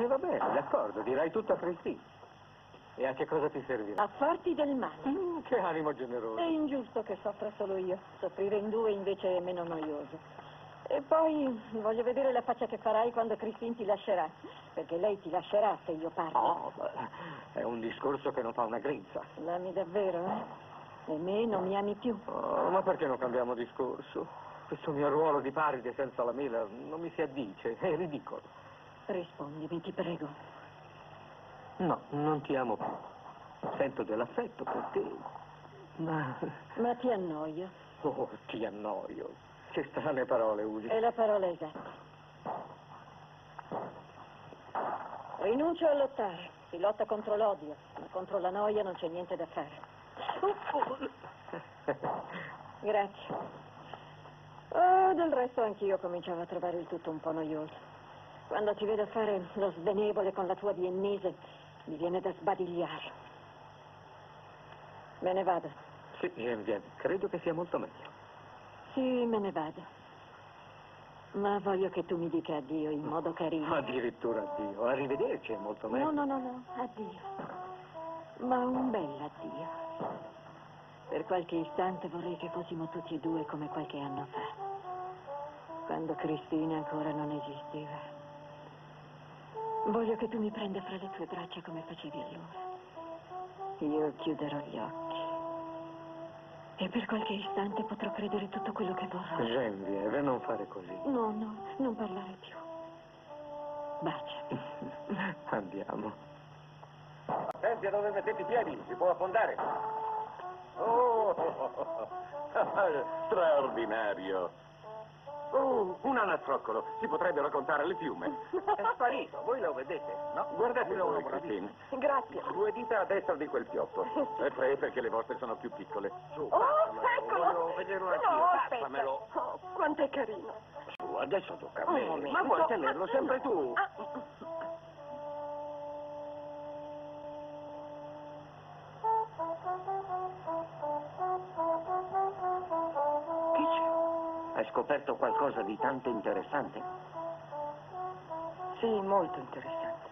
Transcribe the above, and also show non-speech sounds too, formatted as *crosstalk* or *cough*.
E va bene, d'accordo, dirai tutto a Christine. E a che cosa ti servirà? A farti del male. Mm, che animo generoso. È ingiusto che soffra solo io. Soffrire in due invece è meno noioso. E poi voglio vedere la faccia che farai quando Christine ti lascerà. Perché lei ti lascerà se io parlo. No, è un discorso che non fa una grinza. L'ami davvero, eh? E me non mi ami più. Oh, ma perché non cambiamo discorso? Questo mio ruolo di paride senza la mela non mi si addice, è ridicolo. Rispondimi, ti prego. No, non ti amo più. Sento dell'affetto per te, ma... Ma ti annoio. Oh, ti annoio. Che strane parole usi. È la parola esatta. Rinuncio a lottare. Si lotta contro l'odio, ma contro la noia non c'è niente da fare. *laughs* Grazie. Oh, del resto anch'io cominciavo a trovare il tutto un po' noioso. Quando ti vedo fare lo svenevole con la tua viennese, mi viene da sbadigliare. Me ne vado. Sì, vieni, vieni. Credo che sia molto meglio. Sì, me ne vado. Ma voglio che tu mi dica addio in modo carino. Addirittura addio. Arrivederci è molto meglio. No, no, no, no, addio. Ma un bel addio. Per qualche istante vorrei che fossimo tutti e due come qualche anno fa. Quando Cristina ancora non esisteva. Voglio che tu mi prenda fra le tue braccia come facevi allora. Io chiuderò gli occhi. E per qualche istante potrò credere tutto quello che vorrò. Genevieve, non fare così. No, no, non parlare più. Baciami. *laughs* Andiamo. Attenti a dove mettete i piedi, si può affondare. Oh, *laughs* straordinario. Oh, un anatroccolo, si potrebbe raccontare alle piume. È sparito, voi lo vedete? No, guardatelo un Christine. Grazie. Due dita a destra di quel pioppo. E tre perché le vostre sono più piccole. Su, Oh, eccolo! Voglio vedere anch'io. No, aspetta. Oh, quanto è carino. Su, adesso tocca a Un me. momento. Ma vuoi tenerlo sempre tu? Ah, Hai scoperto qualcosa di tanto interessante? Sì, molto interessante.